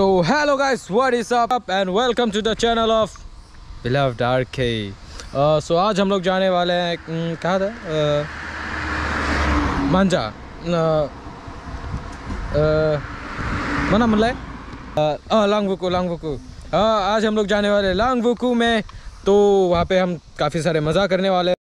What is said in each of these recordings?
So hello guys, what is up and welcome to the channel of beloved RK. Uh, so आज हम लोग जाने वाले हैं um, कहाँ था uh, uh, uh, mulai uh, लांगवुकू लांगवुकू uh, आज हम लोग जाने वाले लांगवुकू में तो वहाँ पे हम काफ़ी सारे मज़ा करने वाले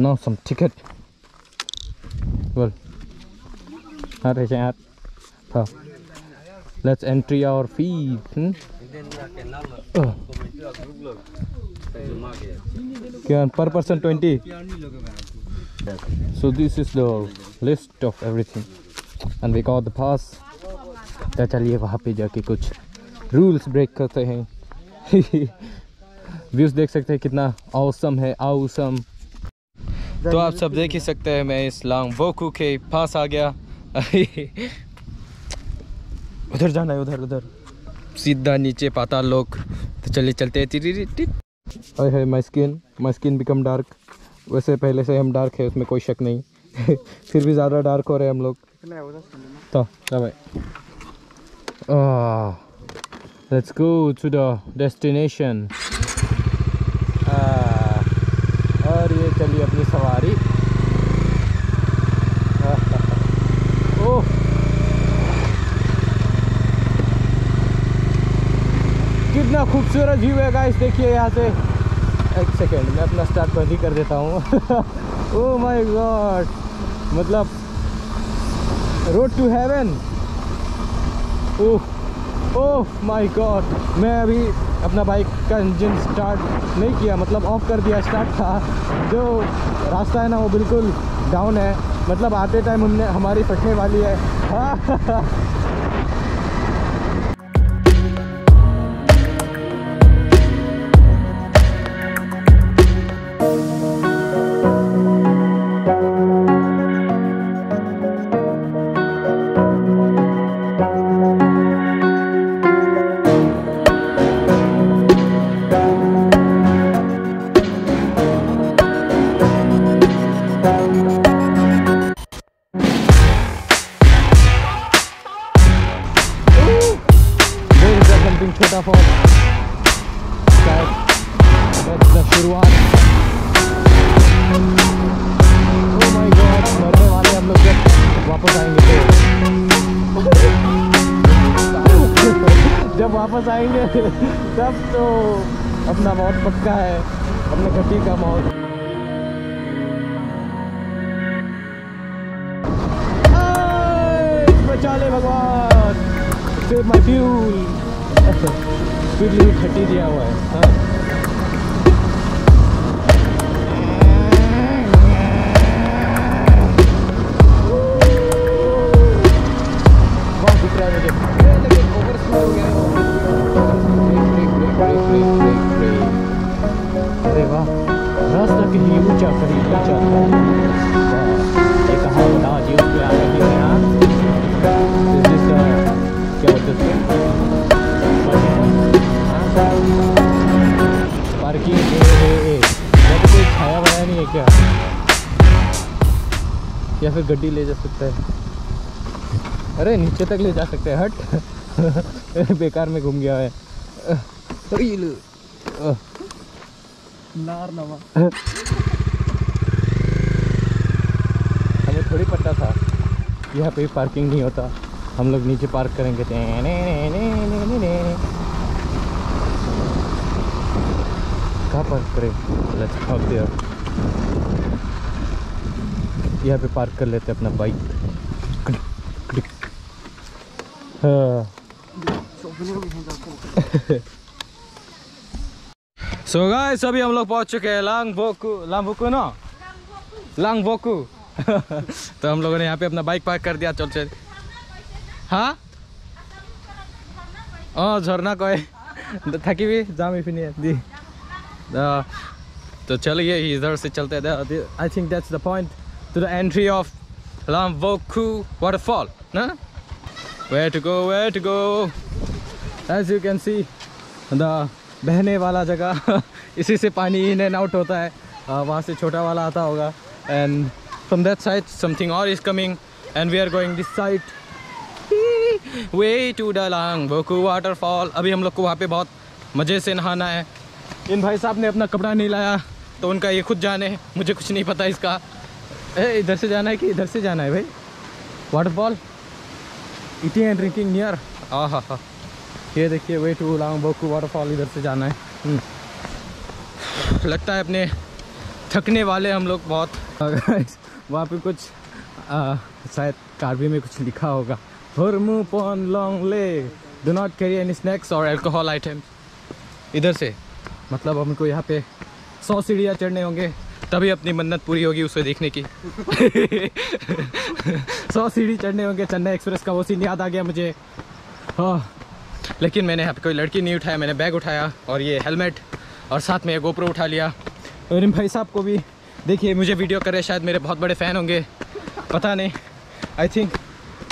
no, some ticket. Well, not a chance. So, let's entry our fee. Hmm? Oh. Yeah, per person 20. So this is the list of everything. And we got the pass. तो चलिए वहाँ पे जाके कुछ रूल्स ब्रेक करते हैं views देख सकते हैं कितना औसम है औसम तो आप सब देख ही सकते हैं मैं इस लॉन्ग वोकू के पास आ गया। उधर जाना है उधर उधर। सीधा नीचे पाता लोग तो चलिए चलते हैं। है my skin my skin become dark वैसे पहले से हम डार्क है उसमें कोई शक नहीं। फिर भी ज़्यादा डार्क हो रहे हैं हम लोग। तो भाई। Let's go to the destination चलिए अपनी सवारी। ओह। कितना खूबसूरत व्यू है गाइस देखिए यहाँ से। एक सेकेंड मैं अपना स्टार्ट ही कर देता हूँ। ओह माय गॉड मतलब road to heaven oh oh my God मैं अभी अपना बाइक का इंजन स्टार्ट नहीं किया मतलब ऑफ़ कर दिया स्टार्ट था। जो रास्ता है ना, वो बिल्कुल डाउन है। मतलब आते टाइम हमने, हमारी फटने वाली है। तब तो अपना मौत पक्का है। अपने घटी का मौत बचाले भगवान। Save my fuel speed limit thirty दिया हुआ है। हाँ। क्या या फिर गड्डी ले जा सकता है अरे नीचे तक ले जा सकते हैं, हट। बेकार में घूम गया है। नार नवा हमें थोड़ी पता था। यहाँ पे पार्किंग नहीं होता। हम लोग नीचे पार्क करेंगे। ने, ने, ने, ने, ने, ने। कहाँ पार्क करें? लेट्स आउट देयर यहाँ पे पार्क कर लेते हैं अपना बाइक हाँ। सो गाइस अभी हम लोग पहुँच चुके हैं लांग बोकू लांग बोकू ना? लांग बोकू तो हम लोगों ने यहाँ पे अपना बाइक पार्क कर दिया चल चल। हाँ? हाँ झरना कहे थकी भी जाम इफिनी दी अ, तो चलिए इधर से चलते हैं। I think that's the point to the entry of Lamwoku waterfall ना? Where to go where to go? As you can see the बहने वाला जगह। इसी से पानी इन एंड आउट होता है। uh, वहाँ से छोटा वाला आता होगा। And from that side something और is coming and we are going this side way to Dalang Boku waterfall अभी हम लोग को वहाँ पे बहुत मज़े से नहाना है। इन भाई साहब ने अपना कपड़ा नहीं लाया तो उनका ये खुद जाने मुझे कुछ नहीं पता इसका। ए, इधर से जाना है कि इधर से जाना है भाई? Waterfall eating and drinking near आ हा। हा ये देखिए way to Long Boku waterfall इधर से जाना है। हम्म। लगता है अपने थकने वाले हम लोग बहुत। वहाँ पे कुछ शायद कार्बी में कुछ लिखा होगा। हरमू पॉन लॉन्ग ले। Do not carry any snacks और एल्कोहल आइटम इधर से मतलब हमको यहाँ पे सौ सीढ़ियाँ चढ़ने होंगे, तभी अपनी मन्नत पूरी होगी उसे देखने की। सौ सीढ़ी चढ़ने होंगे, चेन्नई एक्सप्रेस का वो सीन याद आ गया मुझे। हाँ लेकिन मैंने यहाँ पे कोई लड़की नहीं उठाया, मैंने बैग उठाया और ये हेलमेट और साथ में ये गोप्रो उठा लिया। और भाई साहब को भी देखिए मुझे वीडियो करे शायद मेरे बहुत बड़े फ़ैन होंगे। पता नहीं। I think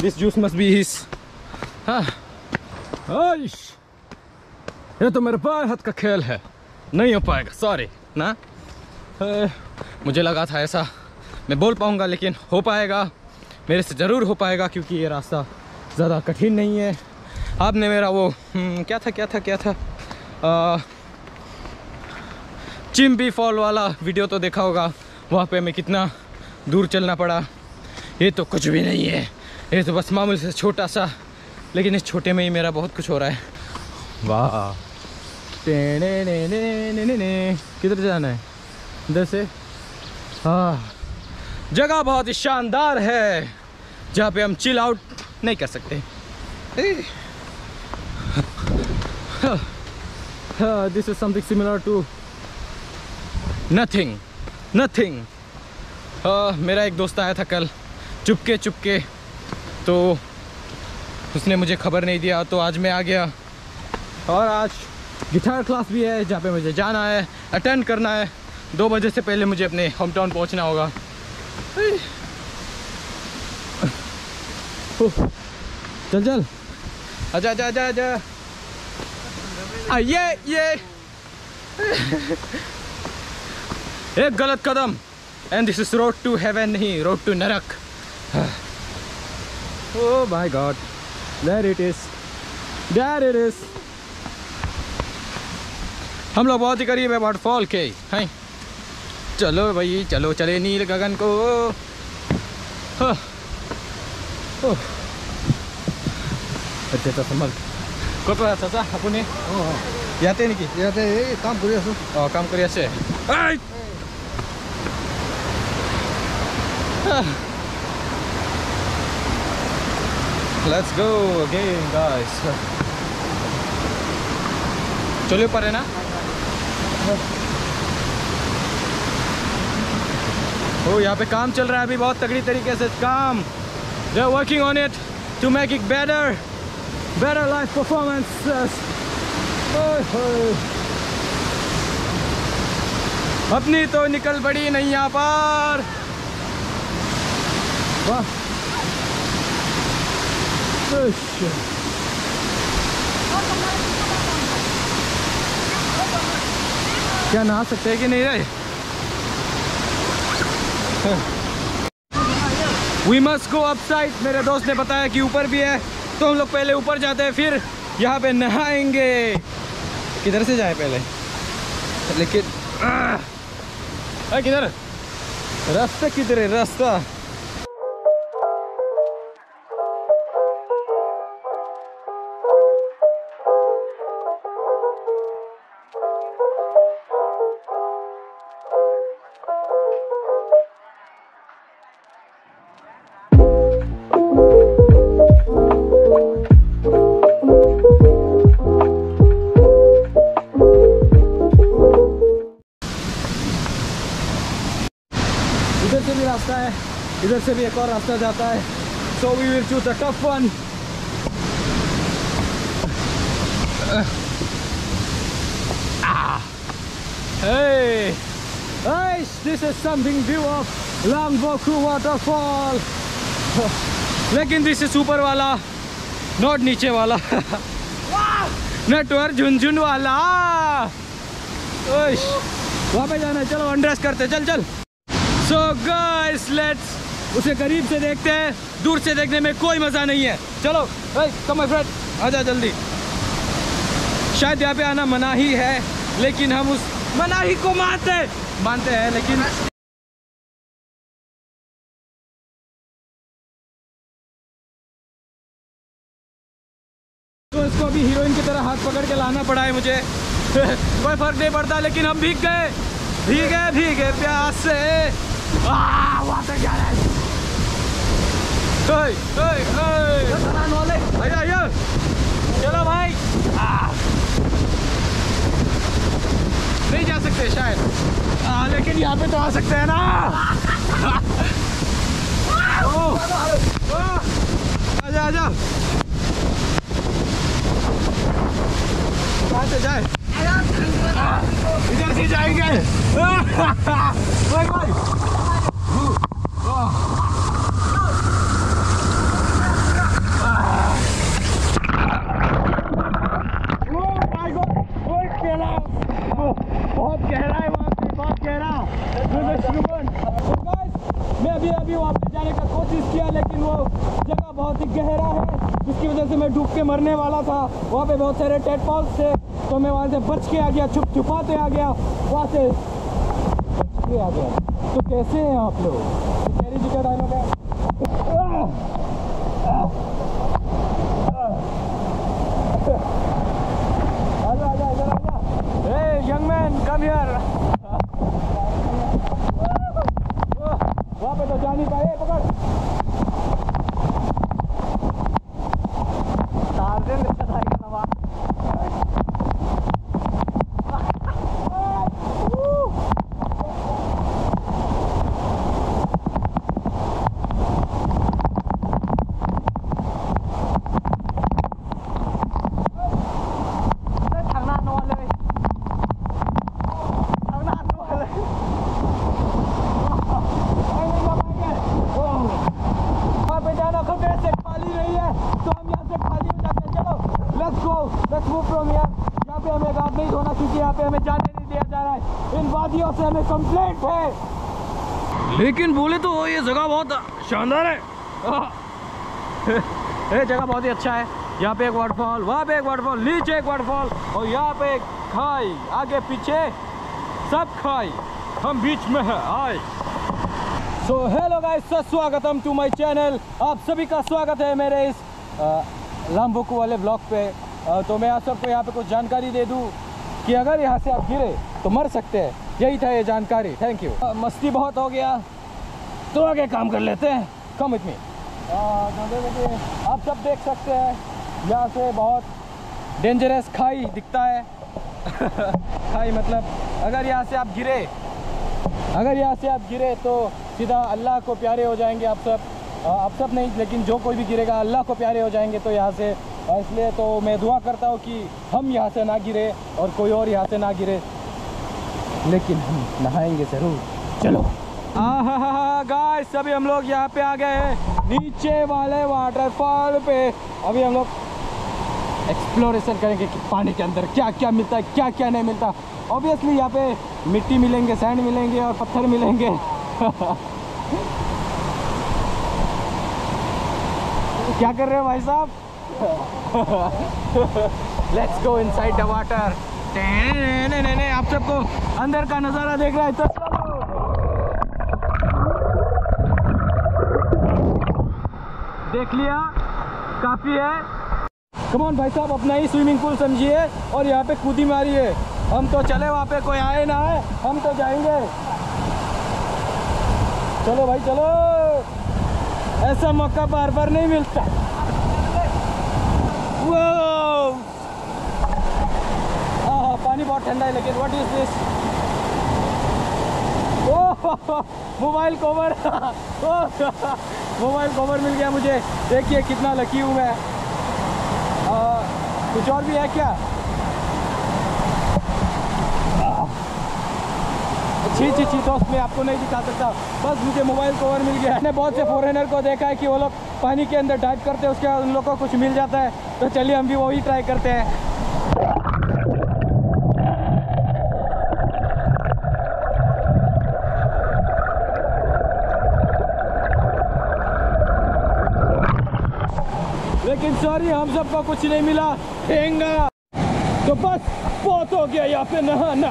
this juice must be his हाँ। ये तो मेरे बाएँ हाथ का खेल है। नहीं हो पाएगा। सॉरी ना? ए, मुझे लगा था ऐसा। मैं बोल पाऊँगा लेकिन हो पाएगा। मेरे से ज़रूर हो पाएगा क्योंकि ये रास्ता ज़्यादा कठिन नहीं है। आपने मेरा वो हम्म, क्या था क्या था क्या था? आ, चिम्बी फॉल वाला वीडियो तो देखा होगा, वहाँ पे हमें कितना दूर चलना पड़ा। ये तो कुछ भी नहीं है, ये तो बस मामूली से छोटा सा, लेकिन इस छोटे में ही मेरा बहुत कुछ हो रहा है। वाह। किधर जाना है? इधर से? हाँ। जगह बहुत ही शानदार है, जहाँ पे हम चिल आउट नहीं कर सकते। This is something similar to nothing nothing मेरा एक दोस्त आया था कल। चुपके चुपके। तो उसने मुझे खबर नहीं दिया तो आज मैं आ गया। और आज गिटार क्लास भी है जहाँ पे मुझे जाना है अटेंड करना है। दो बजे से पहले मुझे अपने होम टाउन पहुँचना होगा। चल चल। आजा आजा आजा आ, ये ये। एक गलत कदम। And this is road to heaven नहीं रोड टू नरक। ओ my god there it is there it is हम लोग बहुत ही करीब है वाटरफॉल के हैं। चलो भाई चलो चले नील गगन को। हाँ। अच्छा तो संभल। कोई चाचा अपने? हाँ, हाँ। याते नहीं की? याते काम करिया हाँ, काम करिया से आई Let's go again, guys. चलिए पर है ना? ओ यहाँ पे काम चल रहा है अभी बहुत तगड़ी तरीके से काम। They are working on it to make it better better life performance अपनी तो निकल पड़ी नहीं यहाँ पर। वाह उश। क्या नहा सकते हैं कि नहीं रहे we must go up side मेरे दोस्त ने बताया कि ऊपर भी है। तो हम लोग पहले ऊपर जाते हैं, फिर यहाँ पे नहाएँगे। किधर से जाए पहले? लेकिन किधर? रास्ता किधर है? रास्ता। से भी एक और रास्ता जाता है। So we will choose the tough one Hey, guys, this is something view of Langboku waterfall. लेकिन दिस इज़ ऊपर वाला नॉट नीचे वाला नटवर झुनझुन वाला वहाँ पे जाना है चलो अंड्रेस करते चल चल सो गाइस लेट्स उसे करीब से देखते हैं दूर से देखने में कोई मज़ा नहीं है। चलो भाई कम फ्रेंड आजा जल्दी। शायद यहाँ पे आना मना ही है लेकिन हम उस मनाही को मानते हैं। मानते हैं लेकिन तो इसको अभी हीरोइन की तरह हाथ पकड़ के लाना पड़ा है मुझे। कोई फ़र्क नहीं पड़ता लेकिन हम भीग गए। भीगे भीगे प्यास से। आ, ओए। आइए, आइए। चलो भाई नहीं जा सकते शायद। आ, लेकिन यहाँ पे तो आ सकते हैं ना ओ, ओ, आजा आजा कहाँ से जाए इधर से जाएँगे भाई भाई बहुत गहरा है वहाँ पे बहुत गहरा मैं अभी अभी वहाँ पे जाने का कोशिश किया लेकिन वो जगह बहुत ही गहरा है जिसकी वजह से मैं डूब के मरने वाला था। वहाँ पे बहुत सारे टेट फॉल्स थे। तो मैं वहाँ से बच के आ गया, छुप छुपाते आ गया। वहाँ से बच के आ गया। तो कैसे हैं आप लोग? कैरी जी का डायलॉग है. वहाँ पे तो जा नहीं पाए पकड़। कंप्लेंट है। लेकिन बोले तो ये जगह बहुत शानदार है। ये जगह बहुत ही अच्छा है। यहाँ पे एक वाटरफॉल वहाँ पे एक वाटरफॉल नीचे एक वाटरफॉल और यहाँ पे एक खाई। आगे पीछे सब खाई। हम बीच में है। आए सो हेलो गाइस स्वागतम टू माय चैनल आप सभी का स्वागत है मेरे इस लामबुकू वाले ब्लॉग पे। अ, तो मैं आप सबको यहाँ पे कुछ जानकारी दे दूँ कि अगर यहाँ से आप गिरे तो मर सकते हैं। यही था ये जानकारी। थैंक यू मस्ती बहुत हो गया। तो आगे काम कर लेते हैं। कम इतनी आप सब देख सकते हैं, यहाँ से बहुत डेंजरस खाई दिखता है। खाई मतलब अगर यहाँ से आप गिरे, अगर यहाँ से आप गिरे तो सीधा अल्लाह को प्यारे हो जाएँगे आप सब। आप सब नहीं, लेकिन जो कोई भी गिरेगा, अल्लाह को प्यारे हो जाएँगे तो यहाँ से। इसलिए तो मैं दुआ करता हूँ कि हम यहाँ से ना गिरे और कोई और यहाँ से ना गिरे। लेकिन हम नहाएँगे ज़रूर। चलो। गाइस सभी हम लोग यहाँ पे आ गए हैं, नीचे वाले वाटरफॉल पे। अभी हम लोग एक्सप्लोरेशन करेंगे कि पानी के अंदर क्या क्या मिलता है क्या क्या नहीं मिलता। ऑब्वियसली यहाँ पे मिट्टी मिलेंगे सैंड मिलेंगे और पत्थर मिलेंगे। क्या कर रहे हो भाई साहब? Let's go inside the water आप सबको अंदर का नज़ारा देख रहा है। तो देख लिया, काफ़ी है। कमॉन भाई साहब, अपना ही स्विमिंग पूल समझिए और यहाँ पे कूदी मारी है हम तो चले वहाँ पे, कोई आए ना आए, हम तो जाएँगे। चलो भाई, चलो। ऐसा मौका बार बार नहीं मिलता Wow! हाँ ठंडा है लेकिन what is this mobile cover mobile cover मिल गया मुझे। देखिए कितना लकी हूँ मैं। आ, कुछ और भी है क्या? छी छी छी दोस्त मैं आपको नहीं दिखा सकता। बस मुझे मोबाइल कवर मिल गया। मैंने बहुत से फॉरेनर को देखा है कि वो लोग पानी के अंदर डाइव करते हैं उसके बाद उन लोग को कुछ मिल जाता है। तो चलिए हम भी वही ट्राई करते हैं। सॉरी, हम सब सबको कुछ नहीं मिला। ठेंगा तो बस बहुत हो गया यहाँ पे नहाना।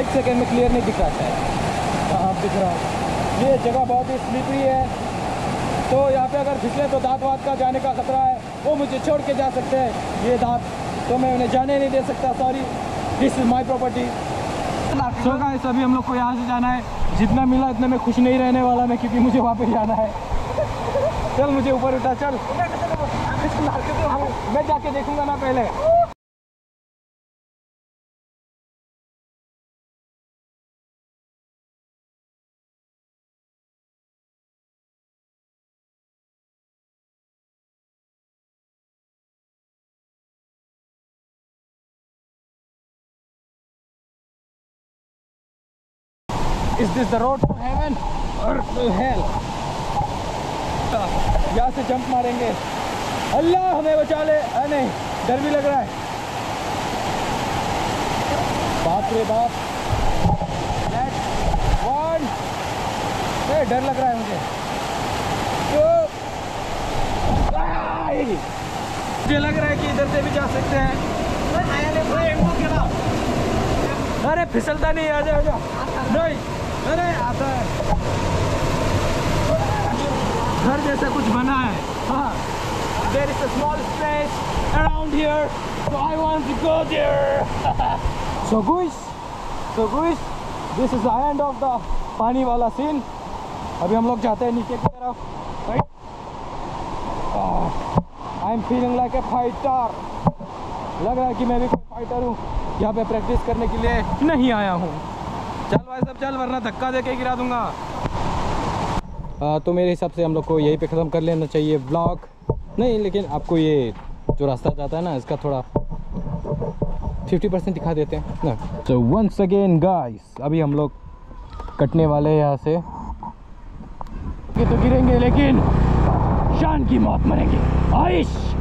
एक सेकेंड में क्लियर नहीं दिख है शायद हाँ दिख रहा ये जगह बहुत ही स्लिपरी है। तो यहाँ पे अगर फिसले तो दांत वात का जाने का खतरा है। वो मुझे छोड़ के जा सकते हैं। ये दांत तो मैं उन्हें जाने नहीं दे सकता sorry this is my property so अभी हम लोग को यहाँ से जाना है। जितना मिला इतने में खुश नहीं रहने वाला मैं, क्योंकि मुझे वहाँ पे जाना है। चल मुझे ऊपर उठा, चल। मैं जाके देखूँगा ना पहले Is this the road to heaven or to hell? यहाँ से जंप मारेंगे अल्लाह हमें बचा ले अरे नहीं, डर भी लग रहा है। बाप रे बाप। वन डर लग रहा है मुझे। मुझे लग रहा है कि इधर से भी जा सकते हैं। अरे फिसलता नहीं आ जा। नहीं, अरे आता है। घर जैसा कुछ बना है। हाँ। There is a small space around here so I want to go there so guys so guys this is the end of the पानी वाला सीन अभी हम लोग जाते हैं नीचे की तरफ़ right I am feeling like a fighter लग रहा है कि मैं भी कोई फाइटर हूँ। यहाँ पे प्रैक्टिस करने के लिए नहीं आया हूँ। चल भाई सब चल वरना धक्का दे के गिरा दूँगा। आ, तो मेरे हिसाब से हम लोग को यहीं पे ख़त्म कर लेना चाहिए ब्लॉग नहीं, लेकिन आपको ये जो रास्ता जाता है ना, इसका थोड़ा 50 परसेंट दिखा देते हैं। ना। तो वंस अगेन गाइस अभी हम लोग कटने वाले हैं यहाँ से। तो गिरेंगे, लेकिन शान की मौत मरेंगे। आइश